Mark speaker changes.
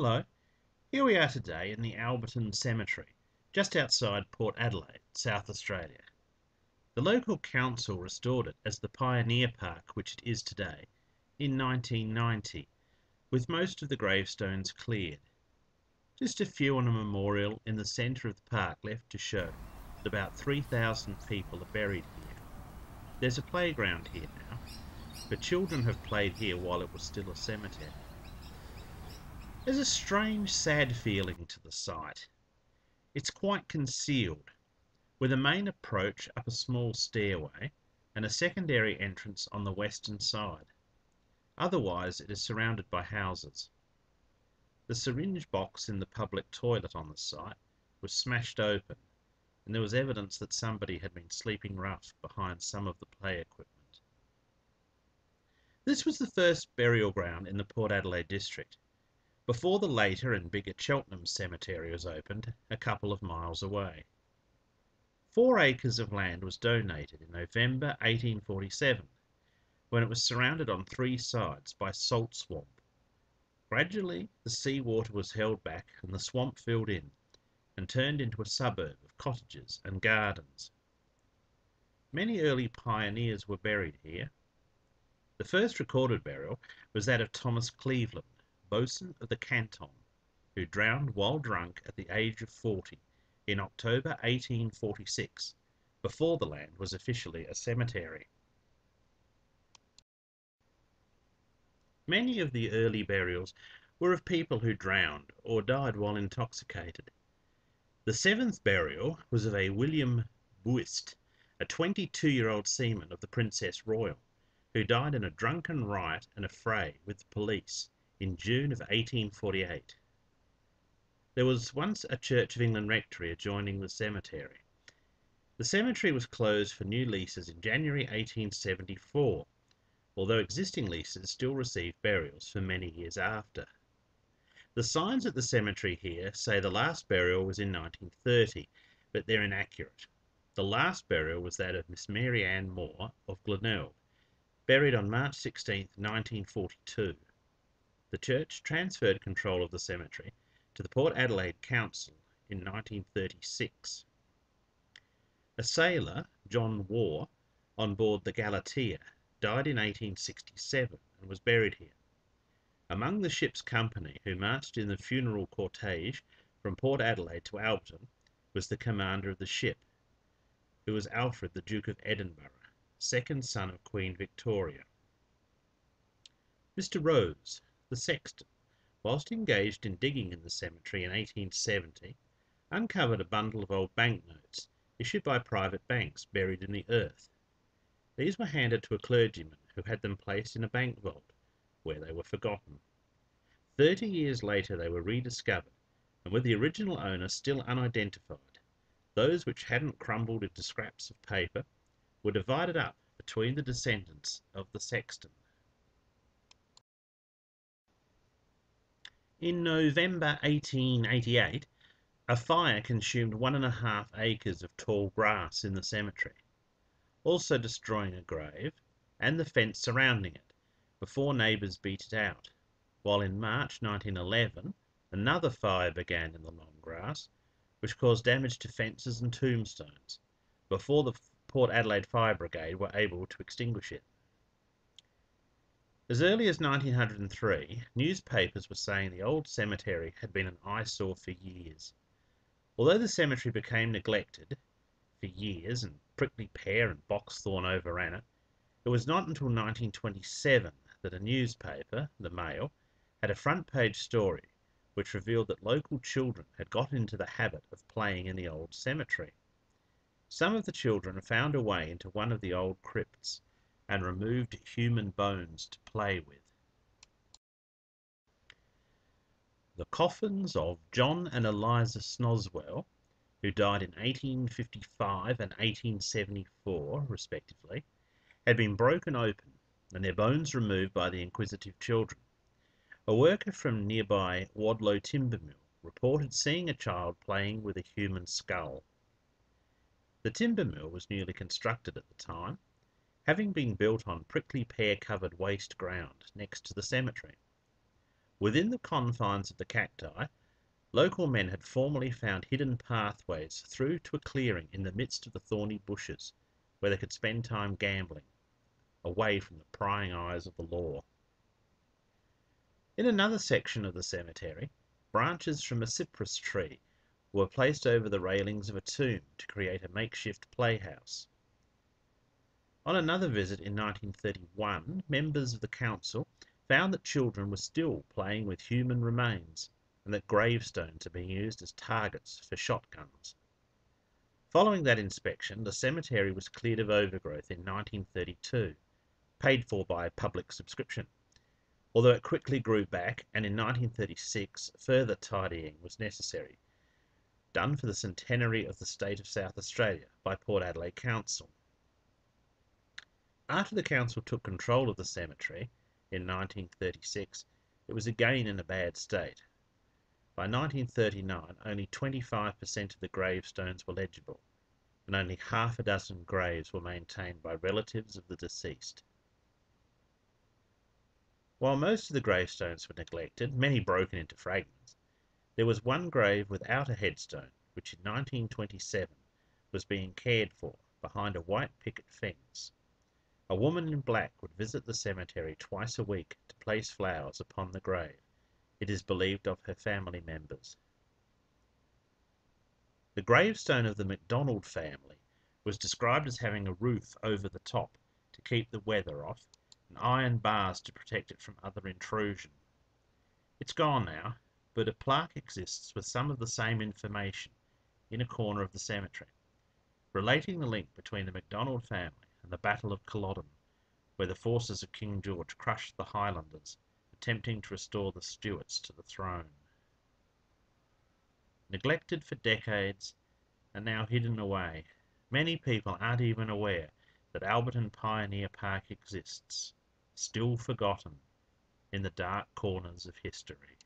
Speaker 1: Hello, here we are today in the Alberton Cemetery, just outside Port Adelaide, South Australia. The local council restored it as the Pioneer Park which it is today in 1990, with most of the gravestones cleared. Just a few on a memorial in the centre of the park left to show that about 3,000 people are buried here. There's a playground here now, but children have played here while it was still a cemetery. There's a strange, sad feeling to the site. It's quite concealed, with a main approach up a small stairway and a secondary entrance on the western side. Otherwise, it is surrounded by houses. The syringe box in the public toilet on the site was smashed open, and there was evidence that somebody had been sleeping rough behind some of the play equipment. This was the first burial ground in the Port Adelaide district before the later and bigger Cheltenham Cemetery was opened a couple of miles away. Four acres of land was donated in November 1847, when it was surrounded on three sides by salt swamp. Gradually the sea water was held back and the swamp filled in, and turned into a suburb of cottages and gardens. Many early pioneers were buried here. The first recorded burial was that of Thomas Cleveland, boatswain of the Canton, who drowned while drunk at the age of 40 in October 1846, before the land was officially a cemetery. Many of the early burials were of people who drowned or died while intoxicated. The seventh burial was of a William Buist, a 22 year old seaman of the Princess Royal, who died in a drunken riot and a fray with the police in June of 1848. There was once a Church of England rectory adjoining the cemetery. The cemetery was closed for new leases in January 1874, although existing leases still received burials for many years after. The signs at the cemetery here say the last burial was in 1930, but they're inaccurate. The last burial was that of Miss Mary Ann Moore of Glenelg, buried on March 16, 1942 the church transferred control of the cemetery to the Port Adelaide Council in 1936. A sailor, John Waugh, on board the Galatea, died in 1867 and was buried here. Among the ship's company who marched in the funeral cortege from Port Adelaide to Alberton was the commander of the ship, who was Alfred the Duke of Edinburgh, second son of Queen Victoria. Mr. Rose, the sexton, whilst engaged in digging in the cemetery in 1870, uncovered a bundle of old banknotes issued by private banks buried in the earth. These were handed to a clergyman who had them placed in a bank vault, where they were forgotten. Thirty years later they were rediscovered, and with the original owner still unidentified, those which hadn't crumbled into scraps of paper were divided up between the descendants of the sexton. In November 1888 a fire consumed one and a half acres of tall grass in the cemetery, also destroying a grave and the fence surrounding it before neighbours beat it out, while in March 1911 another fire began in the long grass, which caused damage to fences and tombstones, before the Port Adelaide Fire Brigade were able to extinguish it. As early as 1903, newspapers were saying the old cemetery had been an eyesore for years. Although the cemetery became neglected for years and prickly pear and boxthorn overran it, it was not until 1927 that a newspaper, the Mail, had a front page story which revealed that local children had got into the habit of playing in the old cemetery. Some of the children found a way into one of the old crypts and removed human bones to play with. The coffins of John and Eliza Snoswell, who died in 1855 and 1874 respectively, had been broken open and their bones removed by the inquisitive children. A worker from nearby Wadlow Timber Mill reported seeing a child playing with a human skull. The timber mill was newly constructed at the time having been built on prickly pear covered waste ground next to the cemetery. Within the confines of the cacti, local men had formerly found hidden pathways through to a clearing in the midst of the thorny bushes, where they could spend time gambling, away from the prying eyes of the law. In another section of the cemetery, branches from a cypress tree were placed over the railings of a tomb to create a makeshift playhouse. On another visit in 1931, members of the council found that children were still playing with human remains and that gravestones had been used as targets for shotguns. Following that inspection, the cemetery was cleared of overgrowth in 1932, paid for by public subscription, although it quickly grew back and in 1936 further tidying was necessary, done for the centenary of the state of South Australia by Port Adelaide Council. After the council took control of the cemetery in 1936, it was again in a bad state. By 1939, only 25% of the gravestones were legible, and only half a dozen graves were maintained by relatives of the deceased. While most of the gravestones were neglected, many broken into fragments, there was one grave without a headstone, which in 1927 was being cared for behind a white picket fence. A woman in black would visit the cemetery twice a week to place flowers upon the grave, it is believed of her family members. The gravestone of the MacDonald family was described as having a roof over the top to keep the weather off and iron bars to protect it from other intrusion. It's gone now, but a plaque exists with some of the same information in a corner of the cemetery, relating the link between the MacDonald family and the Battle of Culloden, where the forces of King George crushed the Highlanders attempting to restore the Stuarts to the throne. Neglected for decades and now hidden away, many people aren't even aware that Alberton Pioneer Park exists, still forgotten in the dark corners of history.